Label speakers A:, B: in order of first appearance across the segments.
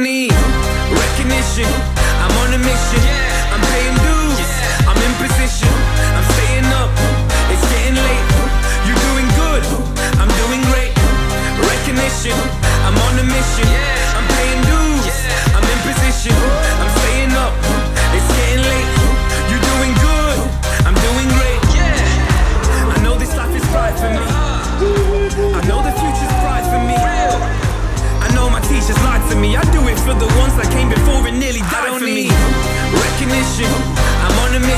A: need recognition. I'm on a mission. Yeah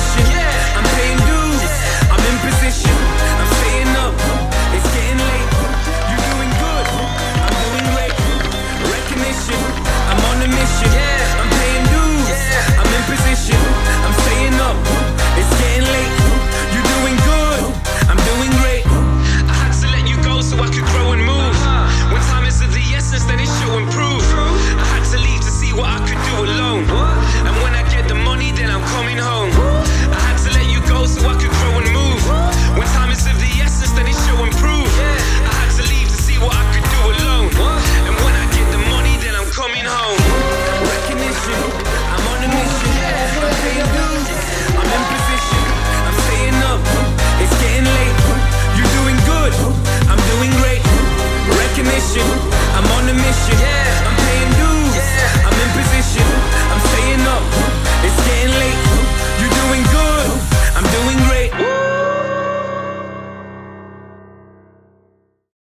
A: questions